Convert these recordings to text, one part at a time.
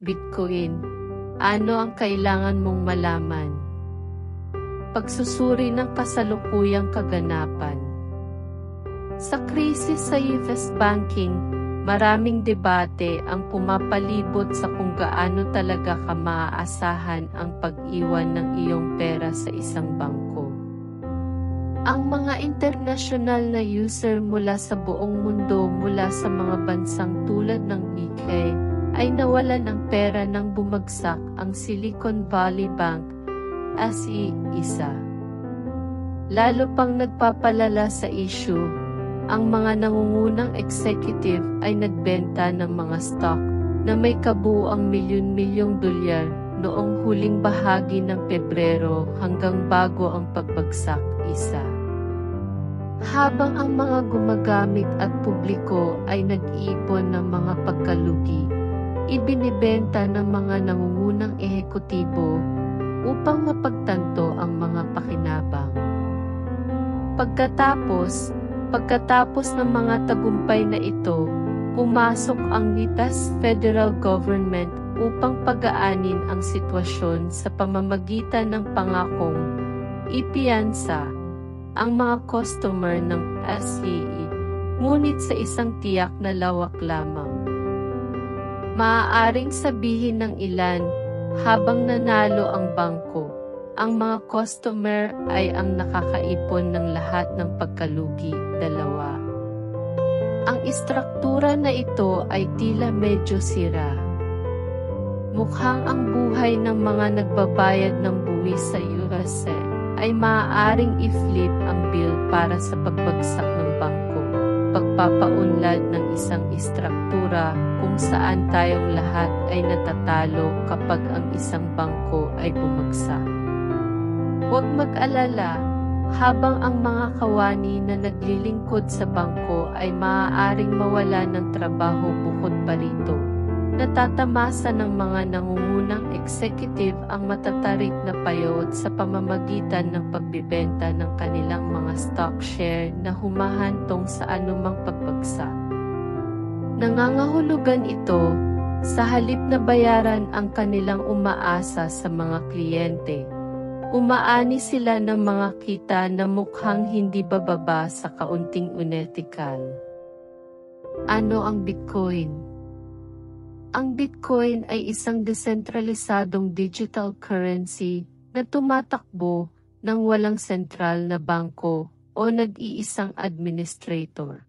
Bitcoin. Ano ang kailangan mong malaman? Pagsusuri ng kasalukuyang kaganapan. Sa krisis sa US banking, maraming debate ang pumapalibot sa kung gaano talaga ka maaasahan ang pag-iwan ng iyong pera sa isang bangko. Ang mga international na user mula sa buong mundo mula sa mga bansang tulad ay nawalan ng pera nang bumagsak ang Silicon Valley Bank as isa. Lalo pang nagpapalala sa issue, ang mga nangungunang executive ay nagbenta ng mga stock na may kabuang milyon-milyong dolyar noong huling bahagi ng Pebrero hanggang bago ang pagbagsak isa. Habang ang mga gumagamit at publiko ay nag-iipon ng mga pagkalugi, ibinibenta ng mga nangungunang ehekutibo upang mapagtanto ang mga pakinabang. Pagkatapos, pagkatapos ng mga tagumpay na ito, pumasok ang NITAS Federal Government upang pagaanin ang sitwasyon sa pamamagitan ng pangakong ipiyansa ang mga customer ng SEE, ngunit sa isang tiyak na lawak lamang. Maaaring sabihin ng ilan, habang nanalo ang bangko, ang mga customer ay ang nakakaipon ng lahat ng pagkalugi, dalawa. Ang istruktura na ito ay tila medyo sira. Mukhang ang buhay ng mga nagbabayad ng buwis sa USA ay maaaring i-flip ang bill para sa pagbagsak ng bangko, pagpapaunlad ng isang istruktura kung saan tayong lahat ay natatalo kapag ang isang bangko ay bumagsak. Huwag mag-alala, habang ang mga kawani na naglilingkod sa bangko ay maaaring mawala ng trabaho bukod pa rito natatamasa ng mga nangungunang executive ang matatarik na payout sa pamamagitan ng pagbibenta ng kanilang mga stock share na humahantong sa anumang pagbagsak. Nangangahulugan ito, sa halip na bayaran ang kanilang umaasa sa mga kliyente. Umaani sila ng mga kita na mukhang hindi bababa sa kaunting unethical. Ano ang Bitcoin? Ang Bitcoin ay isang desentralisadong digital currency na tumatakbo ng walang sentral na bangko o nag-iisang administrator.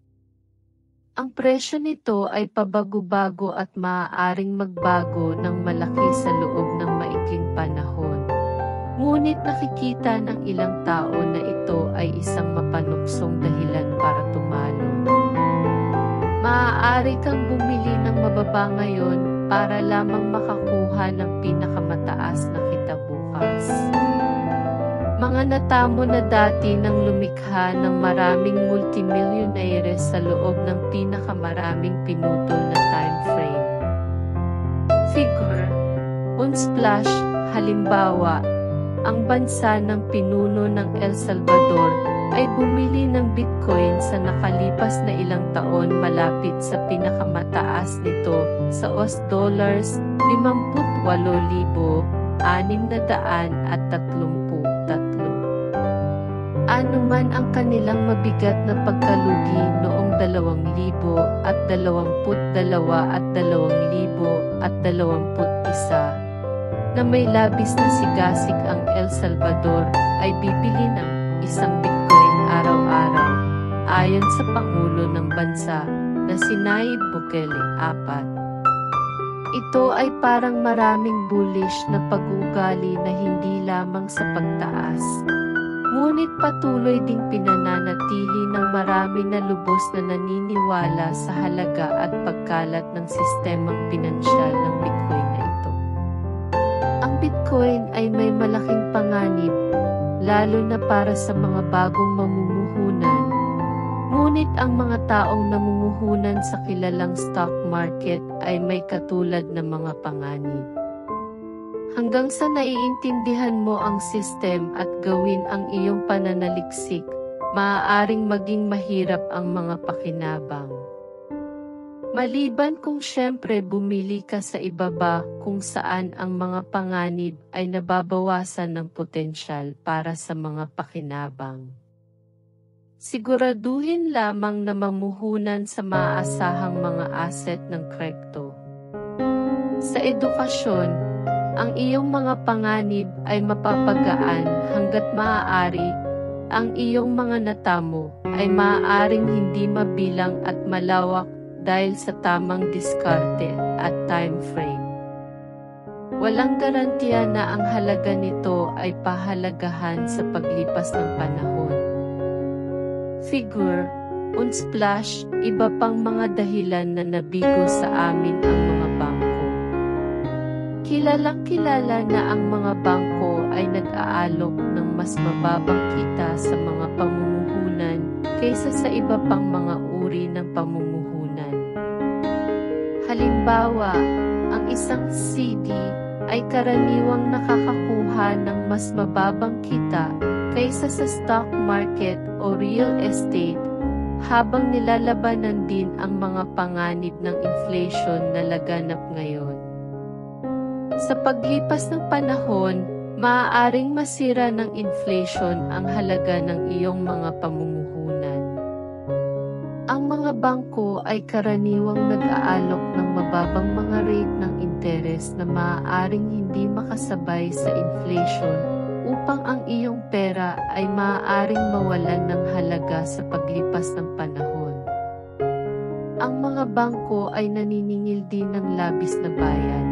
Ang presyo nito ay pabago-bago at maaaring magbago ng malaki sa loob ng maikling panahon. Ngunit nakikita ng ilang tao na ito ay isang mapanuksong dahilan para. Maaari kang bumili ng mababa ngayon para lamang makakuha ng pinakamataas na kitabukas. Mga natamo na dati nang lumikha ng maraming multimillionaire sa loob ng pinakamaraming pinutol na time frame. Figure Unsplash, halimbawa, ang bansa ng pinuno ng El Salvador ay bumili ng Bitcoin sa nakalipas na ilang taon malapit sa pinakamataas nito sa OS dollars 58,633. Ano man ang kanilang mabigat na pagkalugi noong 2000 at 22 at 2000 at 21 na may labis na sigasig ang El Salvador ay bibili ng isang Bitcoin ayon sa Pangulo ng Bansa na si Nayib Bukele, apat. Ito ay parang maraming bullish na pag-uugali na hindi lamang sa pagtaas. Ngunit patuloy ding pinananatili ng marami na lubos na naniniwala sa halaga at pagkalat ng sistemang pinansyal ng Bitcoin na ito. Ang Bitcoin ay may malaking panganib lalo na para sa mga bagong mamumuhunan. Ngunit ang mga taong namumuhunan sa kilalang stock market ay may katulad na mga panganib. Hanggang sa naiintindihan mo ang system at gawin ang iyong pananaliksik, maaaring maging mahirap ang mga pakinabang. Maliban kung syempre bumili ka sa ibaba kung saan ang mga panganib ay nababawasan ng potensyal para sa mga pakinabang. Siguraduhin lamang na mamuhunan sa maaasahang mga asset ng krekto. Sa edukasyon, ang iyong mga panganib ay mapapagaan hanggat maaari ang iyong mga natamo ay maaaring hindi mabilang at malawak dahil sa tamang diskarte at time frame. Walang garantiya na ang halaga nito ay pahalagahan sa paglipas ng panahon. Figure, unsplash, iba pang mga dahilan na nabigo sa amin ang mga bangko. Kilalang kilala na ang mga bangko ay nag-aalok ng mas mababang kita sa mga pamumuhunan kaysa sa iba pang mga uri ng pamumuhunan. Halimbawa, ang isang CD ay karaniwang nakakakuha ng mas mababang kita kaysa sa stock market o real estate habang nilalabanan din ang mga panganib ng inflation na laganap ngayon. Sa paglipas ng panahon, maaaring masira ng inflation ang halaga ng iyong mga pamumuhunan. Ang mga bangko ay karaniwang nag-aalok ng mababang mga rate ng interes na maaaring hindi makasabay sa inflation upang ang iyong pera ay maaaring mawalan ng halaga sa paglipas ng panahon. Ang mga bangko ay naniningil din ng labis na bayan.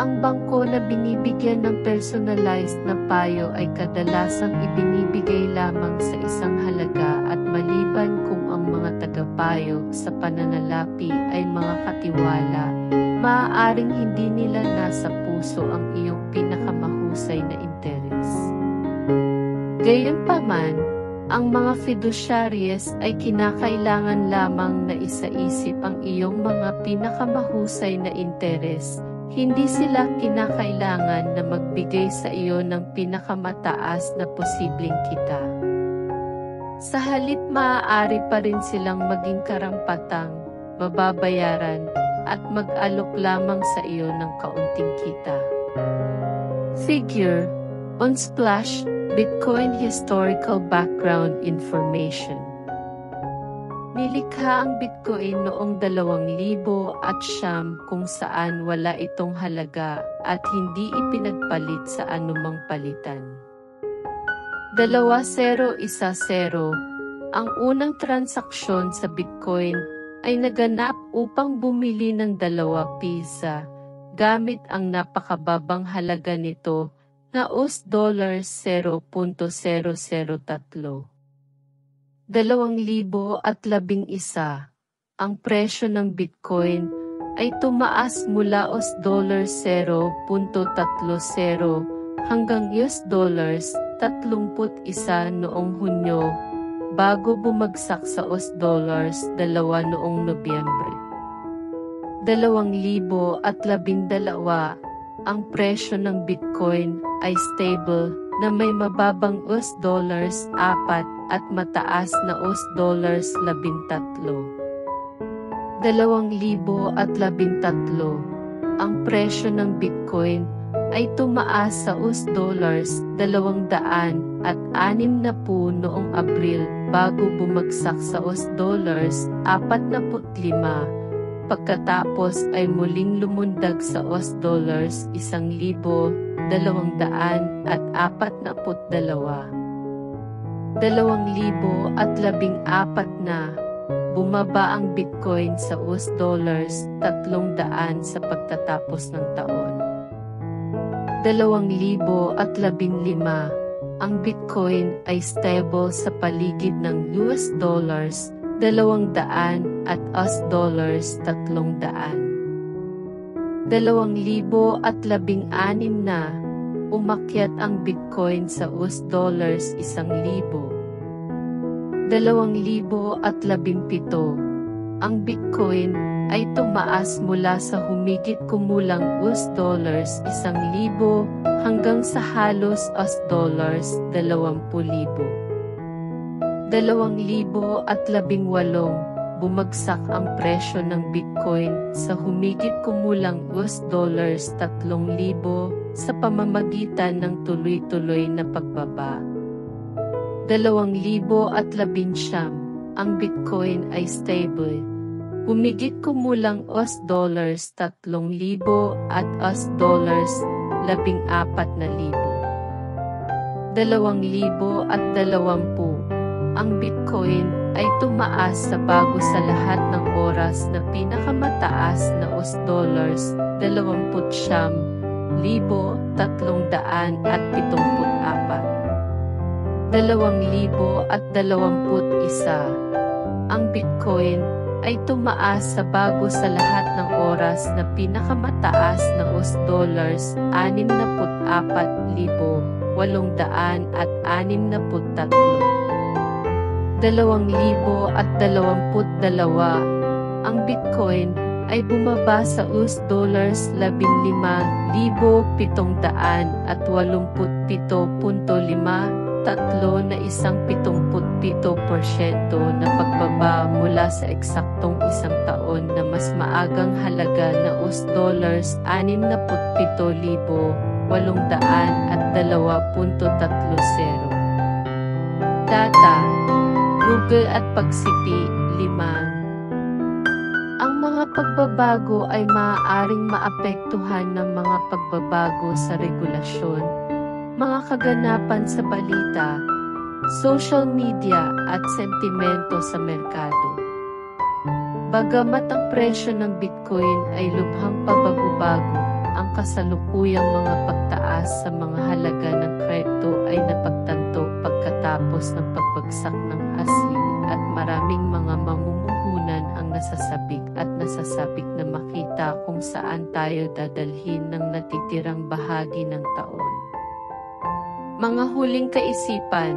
Ang bangko na binibigyan ng personalized na payo ay kadalasang ibinibigay lamang sa isang halaga at maliban kung ang mga tagapayo sa pananalapi ay mga katiwala, maaaring hindi nila nasa puso ang iyong pinakamahusay na interes. Gayunpaman, ang mga fiduciaries ay kinakailangan lamang na isaisip ang iyong mga pinakamahusay na interes hindi sila kinakailangan na magbigay sa iyo ng pinakamataas na posibleng kita. Sa halip maaari pa rin silang maging karampatang, mababayaran, at mag-alok lamang sa iyo ng kaunting kita. Figure, Unsplash, Bitcoin Historical Background Information Nilikha ang Bitcoin noong 2000 at siyam kung saan wala itong halaga at hindi ipinagpalit sa anumang palitan. 2010 Ang unang transaksyon sa Bitcoin ay naganap upang bumili ng dalawa pisa gamit ang napakababang halaga nito na US dollars 0.003. 2011, ang presyo ng Bitcoin ay tumaas mula US dollars 0.30 hanggang US dollars 31 noong Hunyo bago bumagsak sa US dollars 2 noong Nobyembre. 2012, ang presyo ng Bitcoin ay stable na may mababang US dollars 4 at mataas na US dollars 13. 2013, ang presyo ng Bitcoin ay tumaas sa US dollars 200 at 60 noong Abril bago bumagsak sa US dollars 45 pagkatapos ay muling lumundag sa US dollars 1,200 at 42. 2014 na, bumaba ang Bitcoin sa US dollars 300 sa pagtatapos ng taon. 2015, ang Bitcoin ay stable sa paligid ng US dollars 200 at US dollars 300. 2016 na, umakyat ang Bitcoin sa US dollars 1,000. 2017, ang Bitcoin ay tumaas mula sa humigit kumulang US dollars 1,000 hanggang sa halos US dollars 20,000. 2018, bumagsak ang presyo ng Bitcoin sa humigit kumulang US dollars 3,000 sa pamamagitan ng tuloy-tuloy na pagbaba. 2019, ang Bitcoin ay stable. Humigit kumulang US dollars 3,000 at US dollars 14,000. 2020, ang Bitcoin ay tumaas sa bago sa lahat ng oras na pinakamataas na US dollars 29,374. 2021, ang Bitcoin ay tumaas sa bago sa lahat ng oras na pinakamataas na US dollars 64,863. 2022, ang Bitcoin ay bumaba sa US dollars 15,787.5 tatlo na isang 77% na pagbaba mula sa eksaktong isang taon na mas maagang halaga na US dollars 67,802.30. Data Google at pagsipi 5. Ang mga pagbabago ay maaaring maapektuhan ng mga pagbabago sa regulasyon, mga kaganapan sa balita, social media at sentimento sa merkado. Bagamat ang presyo ng Bitcoin ay lubhang pabago-bago, ang kasalukuyang mga pagtaas sa mga halaga ng kripto ay napagtanto pagkatapos ng pagbagsak ng asli at maraming mga mamumuhunan ang nasasabik at nasasabik na makita kung saan tayo dadalhin ng natitirang bahagi ng taon. Mga huling kaisipan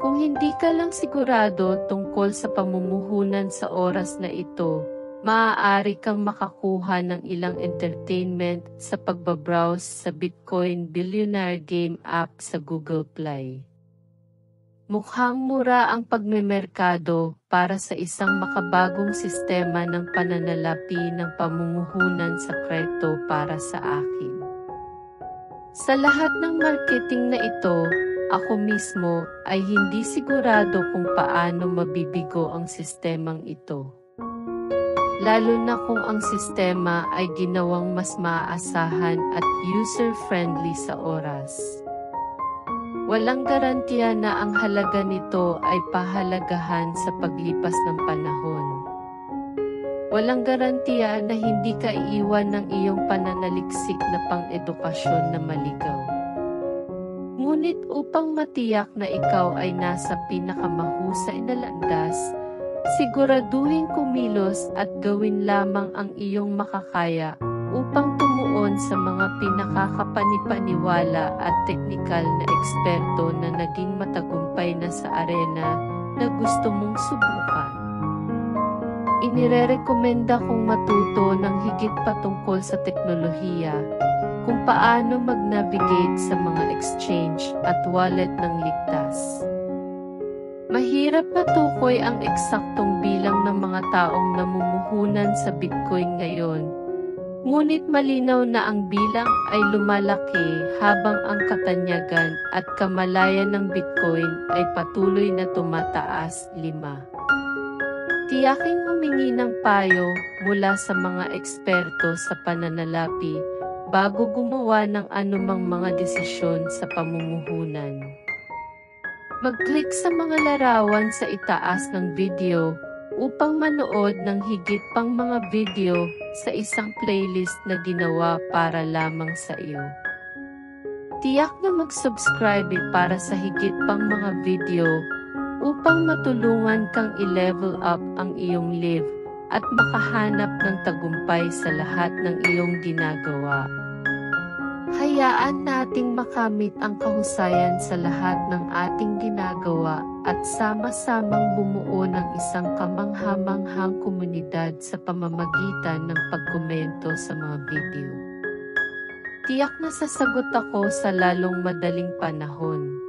Kung hindi ka lang sigurado tungkol sa pamumuhunan sa oras na ito, maaari kang makakuha ng ilang entertainment sa pagbabrowse sa Bitcoin Billionaire Game app sa Google Play. Mukhang mura ang pagmemerkado para sa isang makabagong sistema ng pananalapi ng pamumuhunan sa kripto para sa akin. Sa lahat ng marketing na ito, ako mismo ay hindi sigurado kung paano mabibigo ang sistemang ito lalo na kung ang sistema ay ginawang mas maaasahan at user-friendly sa oras. Walang garantiya na ang halaga nito ay pahalagahan sa paglipas ng panahon. Walang garantiya na hindi ka iiwan ng iyong pananaliksik na pang-edukasyon na maligaw. Ngunit upang matiyak na ikaw ay nasa pinakamahusay na landas, Siguraduhin kumilos at gawin lamang ang iyong makakaya upang tumuon sa mga pinakakapanipaniwala at teknikal na eksperto na naging matagumpay na sa arena na gusto mong subukan. Inirerekomenda kong matuto ng higit patungkol sa teknolohiya, kung paano mag-navigate sa mga exchange at wallet ng ligtas. Mahirap matukoy ang eksaktong bilang ng mga taong namumuhunan sa Bitcoin ngayon. Ngunit malinaw na ang bilang ay lumalaki habang ang katanyagan at kamalayan ng Bitcoin ay patuloy na tumataas lima. Tiyaking humingi ng payo mula sa mga eksperto sa pananalapi bago gumawa ng anumang mga desisyon sa pamumuhunan. Mag-click sa mga larawan sa itaas ng video upang manood ng higit pang mga video sa isang playlist na ginawa para lamang sa iyo. Tiyak na mag-subscribe para sa higit pang mga video upang matulungan kang i-level up ang iyong live at makahanap ng tagumpay sa lahat ng iyong ginagawa. Hayaan nating makamit ang kahusayan sa lahat ng ating ginagawa at sama-samang bumuo ng isang kamanghamanghang komunidad sa pamamagitan ng pagkomento sa mga video. Tiyak na sasagot ako sa lalong madaling panahon.